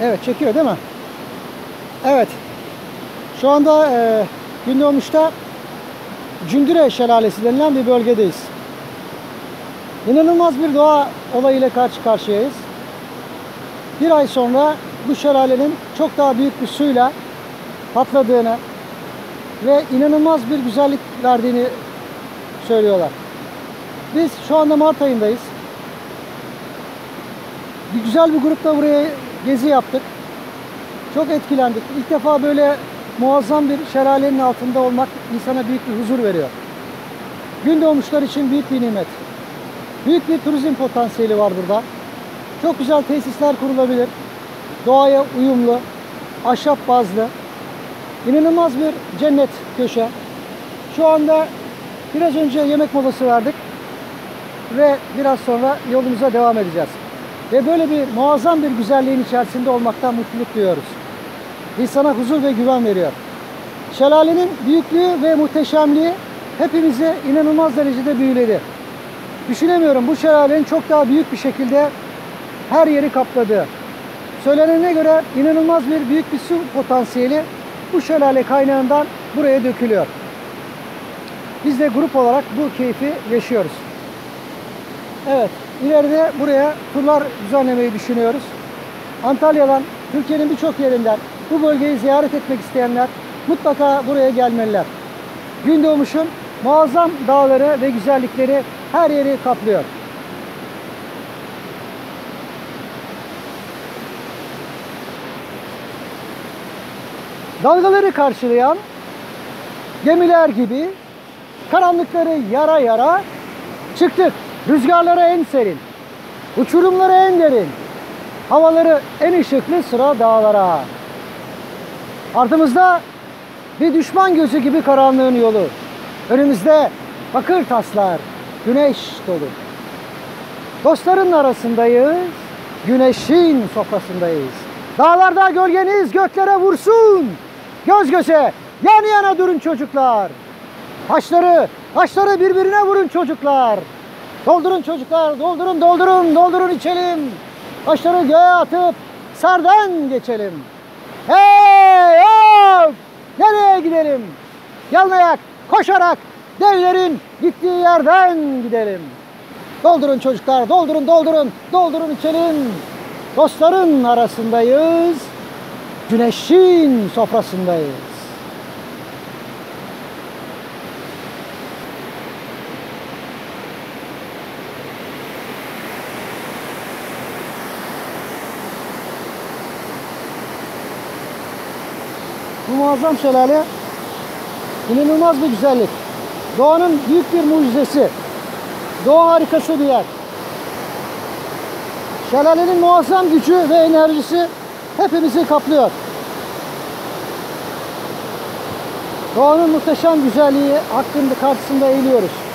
Evet çekiyor değil mi? Evet. Şu anda e, Gündoğmuş'ta Cündüre Şelalesi denilen bir bölgedeyiz. İnanılmaz bir doğa olayıyla karşı karşıyayız. Bir ay sonra bu şelalenin çok daha büyük bir suyla patladığını ve inanılmaz bir güzellik verdiğini söylüyorlar. Biz şu anda Mart ayındayız. Bir güzel bir grupla buraya gezi yaptık. Çok etkilendik. İlk defa böyle muazzam bir şelalenin altında olmak insana büyük bir huzur veriyor. Gün doğmuşlar için büyük bir nimet. Büyük bir turizm potansiyeli var burada. Çok güzel tesisler kurulabilir. Doğaya uyumlu, ahşap bazlı. İnanılmaz bir cennet köşe. Şu anda biraz önce yemek molası verdik ve biraz sonra yolumuza devam edeceğiz. Ve böyle bir muazzam bir güzelliğin içerisinde olmaktan mutluluk duyuyoruz. İnsana huzur ve güven veriyor. Şelalenin büyüklüğü ve muhteşemliği hepimizi inanılmaz derecede büyüledi. Düşünemiyorum bu şelalenin çok daha büyük bir şekilde her yeri kapladığı. Söylenene göre inanılmaz bir büyük bir su potansiyeli bu şelale kaynağından buraya dökülüyor. Biz de grup olarak bu keyfi yaşıyoruz. Evet, ileride buraya turlar düzenlemeyi düşünüyoruz. Antalya'dan, Türkiye'nin birçok yerinden bu bölgeyi ziyaret etmek isteyenler mutlaka buraya gelmeliler. Gündoğmuş'un muazzam dağları ve güzellikleri her yeri kaplıyor. Dalgaları karşılayan gemiler gibi karanlıkları yara yara çıktık. Rüzgarlara en serin, uçurumlara en derin, havaları en ışıklı sıra dağlara. Ardımızda bir düşman gözü gibi karanlığın yolu. Önümüzde bakır taslar, güneş dolu. Dostların arasındayız, güneşin sofrasındayız. Dağlarda gölgeniz göklere vursun. Göz göze, yan yana durun çocuklar. Taşları, taşları birbirine vurun çocuklar. Doldurun çocuklar, doldurun, doldurun, doldurun içelim. Taşları göğe atıp sardan geçelim. Hey, hop! Nereye gidelim? Yalnayak, koşarak devlerin gittiği yerden gidelim. Doldurun çocuklar, doldurun, doldurun, doldurun içelim. Dostların arasındayız, güneşin sofrasındayız. Bu muazzam şelale inanılmaz bir güzellik. Doğanın büyük bir mucizesi. Doğa harikası bir yer. Şelalenin muazzam gücü ve enerjisi hepimizi kaplıyor. Doğanın muhteşem güzelliği hakkında karşısında eğiliyoruz.